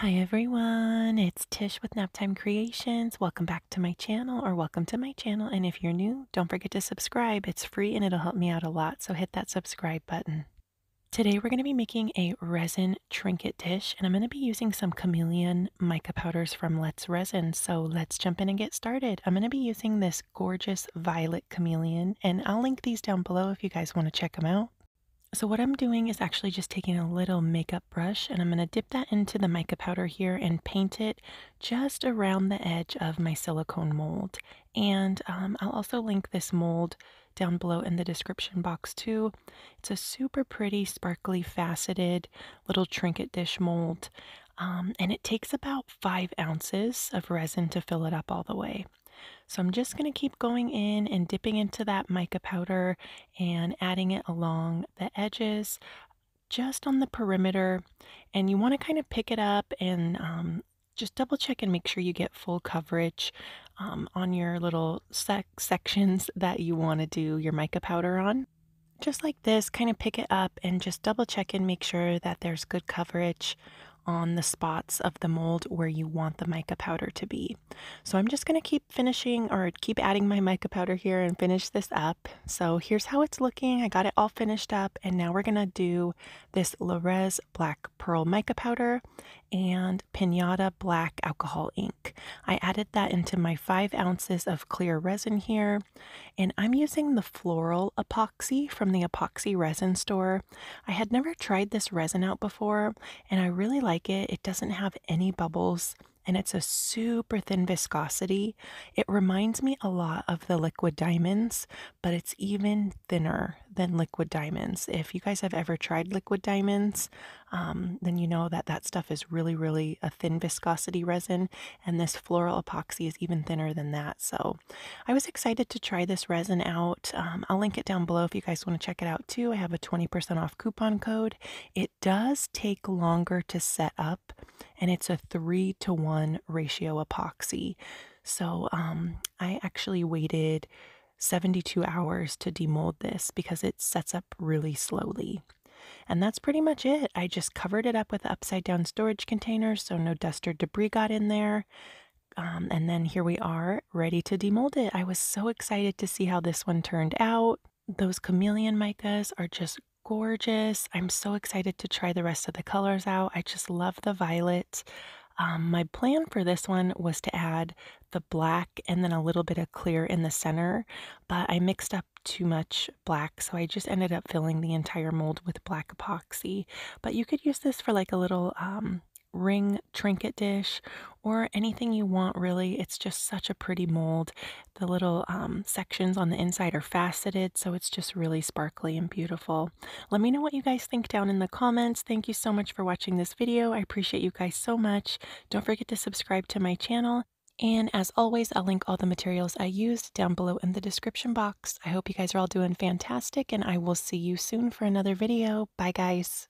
Hi everyone, it's Tish with Naptime Creations. Welcome back to my channel or welcome to my channel. And if you're new, don't forget to subscribe. It's free and it'll help me out a lot. So hit that subscribe button. Today we're going to be making a resin trinket dish and I'm going to be using some chameleon mica powders from Let's Resin. So let's jump in and get started. I'm going to be using this gorgeous violet chameleon and I'll link these down below if you guys want to check them out. So what I'm doing is actually just taking a little makeup brush and I'm going to dip that into the mica powder here and paint it just around the edge of my silicone mold. And um, I'll also link this mold down below in the description box too. It's a super pretty, sparkly, faceted little trinket dish mold. Um, and it takes about five ounces of resin to fill it up all the way. So I'm just going to keep going in and dipping into that mica powder and adding it along the edges just on the perimeter. And you want to kind of pick it up and um, just double check and make sure you get full coverage um, on your little sec sections that you want to do your mica powder on. Just like this, kind of pick it up and just double check and make sure that there's good coverage on the spots of the mold where you want the mica powder to be. So I'm just going to keep finishing or keep adding my mica powder here and finish this up. So here's how it's looking. I got it all finished up and now we're going to do this Lorez Black Pearl mica powder and Pinata Black Alcohol ink. I added that into my five ounces of clear resin here and I'm using the floral epoxy from the epoxy resin store. I had never tried this resin out before and I really like it. It doesn't have any bubbles and it's a super thin viscosity. It reminds me a lot of the liquid diamonds, but it's even thinner than liquid diamonds. If you guys have ever tried liquid diamonds, um, then you know that that stuff is really, really a thin viscosity resin, and this floral epoxy is even thinner than that. So I was excited to try this resin out. Um, I'll link it down below if you guys want to check it out too. I have a 20% off coupon code. It does take longer to set up, and it's a three to one ratio epoxy. So um, I actually waited 72 hours to demold this because it sets up really slowly. And that's pretty much it. I just covered it up with upside down storage containers so no dust or debris got in there. Um, and then here we are ready to demold it. I was so excited to see how this one turned out. Those chameleon micas are just gorgeous. I'm so excited to try the rest of the colors out. I just love the violet. Um, my plan for this one was to add the black and then a little bit of clear in the center, but I mixed up too much black, so I just ended up filling the entire mold with black epoxy. But you could use this for like a little um, ring trinket dish or anything you want really. It's just such a pretty mold. The little um, sections on the inside are faceted so it's just really sparkly and beautiful. Let me know what you guys think down in the comments. Thank you so much for watching this video. I appreciate you guys so much. Don't forget to subscribe to my channel. And as always, I'll link all the materials I used down below in the description box. I hope you guys are all doing fantastic, and I will see you soon for another video. Bye, guys.